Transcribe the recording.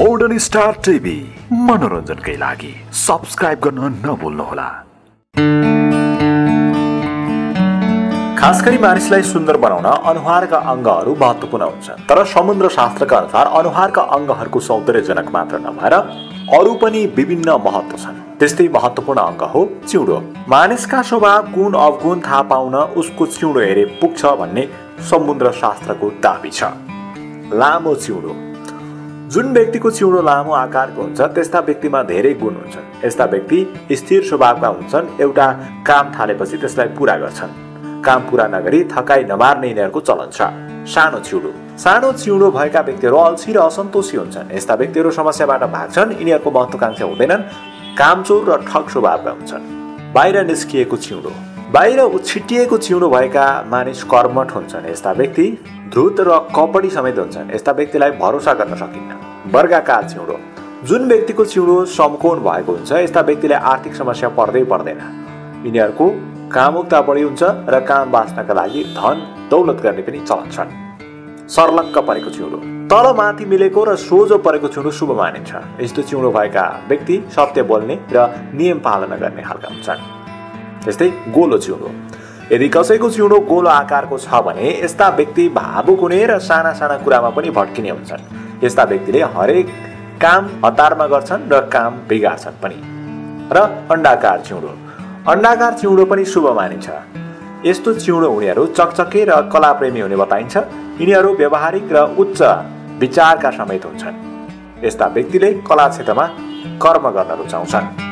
Modern star TV मनोरञ्जनकै लागि subscribe गर्न नभुल्नुहोला। खास गरी मानिसलाई सुन्दर बनाउन अनुहारका अङ्गहरू महत्त्वपूर्ण हुन्छन्। तर समुद्र शास्त्रका अनुसार अनुहारका अङ्गहरूको सौन्दर्यजनक मात्र नभएर अरू पनि विभिन्न महत्त्व छन्। त्यस्तै महत्त्वपूर्ण अङ्ग हो चिउँडो। मानिसका स्वभाव गुण अवगुण थाहा पाउन उसको चिउँडो हेरे पुग्छ भन्ने समुद्र शास्त्रको दाबी छ। लामो चिउँडो। जुन व्यक्तिको चिउँडो लामो आकारको हुन्छ त्यस्ता व्यक्तिमा धेरै गुण हुन्छन्। यस्ता व्यक्ति स्थिर स्वभावका हुन्छन् एउटा काम थालेपछि त्यसलाई पुरा गर्छन्। काम पुरा नगरी थकाइ नमार्ने यिनीहरूको चलन छ। सानो चिउँडो। सानो चिउँडो भएका व्यक्तिहरू अल्छी र असन्तोषी हुन्छन्। यस्ता व्यक्तिहरू समस्याबाट भाग्छन् यिनीहरूको महत्वाकांक्षा हुँदैनन्। कामचोर र ठग स्वभावका हुन्छन्। बाहिर निस्किएको चिउँडो। बाहिर छिटिएको चिउँडो भएका मानिस कर्मठ हुन्छन्। यस्ता व्यक्ति धुत र कपडी समेत हुन्छन्। यस्ता व्यक्तिलाई भरोसा गर्न सकिन्न। वर्गाकार चिउँडो जुन व्यक्तिको चिउँडो समकोण भएको हुन्छ यस्ता व्यक्तिलाई आर्थिक समस्या पर्दै पर्दैन। यिनीहरूको कामुकता बढी हुन्छ र काम बाँच्नका लागि धन दौलत गर्ने पनि चलन छन्। सर्लक्क परेको चिउँडो तल माथि मिलेको र सोझो परेको चिउँडो शुभ मानिन्छ। यस्तो चिउँडो भएका व्यक्ति सत्य बोल्ने र नियम पालना गर्ने खालका हुन्छन्। त्यस्तै गोलो चिउँडो यदि कसैको चिउँडो गोलो आकारको छ भने यस्ता व्यक्ति भावुक हुने र साना साना कुरामा पनि भट्किने हुन्छन्। यस्ता व्यक्तिले हरेक काम हतारमा गर्छन् र काम बिगार्छन् पनि। र अण्डाकार चिउँडो। अण्डाकार चिउँडो पनि शुभ मानिन्छ। यस्तो चिउँडो हुनेहरू चकचके र कलाप्रेमी हुने बताइन्छ। यिनीहरू व्यवहारिक र उच्च विचारका समेत हुन्छन्। यस्ता व्यक्तिले कला क्षेत्रमा कर्म गर्न रुचाउँछन्।